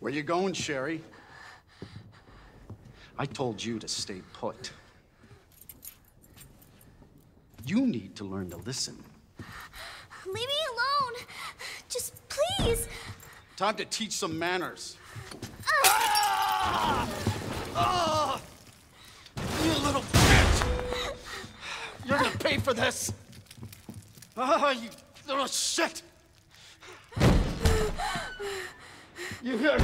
Where you going, Sherry? I told you to stay put. You need to learn to listen. Leave me alone. Just please. Time to teach some manners. You little bitch! You're gonna pay for this! Ah, you little shit! You hear?